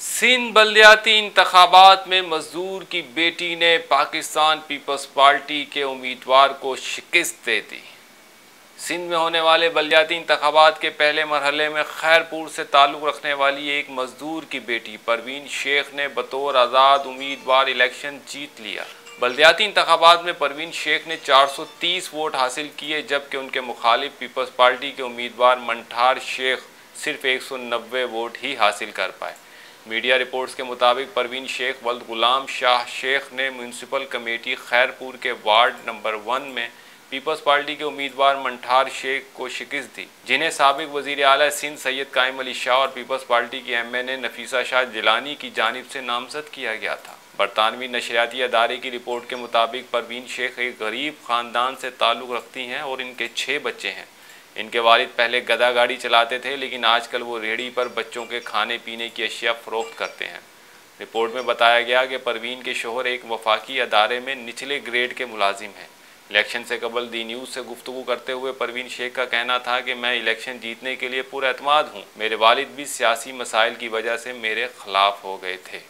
सिंध बल्दियाती इंतबात में मजदूर की बेटी ने पाकिस्तान पीपल्स पार्टी के उम्मीदवार को शिकस्त दे दी। सिंध में होने वाले बल्दियाती इंतबात के पहले मरहले में खैरपुर से ताल्लुक़ रखने वाली एक मजदूर की बेटी, परवीन शेख ने बतौर आज़ाद उम्मीदवार इलेक्शन जीत लिया। बल्दियाती इंतबात में परवीन शेख ने 430 वोट हासिल किए, जबकि उनके मुखालिफ पीपल्स पार्टी के उम्मीदवार मंठार शेख सिर्फ़ 190 वोट ही हासिल कर पाए। मीडिया रिपोर्ट्स के मुताबिक परवीन शेख, वल्द गुलाम शाह शेख ने म्यूनसिपल कमेटी खैरपुर के वार्ड नंबर वन में पीपल्स पार्टी के उम्मीदवार मंठार शेख को शिकस्त दी, जिन्हें सबक वज़ीर अला सिंध सैयद कायम अली शाह और पीपल्स पार्टी की M N A Nafisa Shah Jilani की जानब से नामजद किया गया था। बरतानवी नशरियाती अदारे की रिपोर्ट के मुताबिक परवीन शेख एक गरीब ख़ानदान से ताल्लुक़ रखती हैं और इनके छः बच्चे हैं। इनके वालिद पहले गदा गाड़ी चलाते थे, लेकिन आजकल वो रेहड़ी पर बच्चों के खाने पीने की अशिया फ़रोख्त करते हैं। रिपोर्ट में बताया गया कि परवीन के शोहर एक वफाकी अदारे में निचले ग्रेड के मुलाजिम हैं। इलेक्शन से कबल दी न्यूज़ से गुफ्तु करते हुए परवीन शेख का कहना था कि मैं इलेक्शन जीतने के लिए पूरा अतमाद हूँ। मेरे वालिद भी सियासी मसाइल की वजह से मेरे ख़िलाफ़ हो गए थे।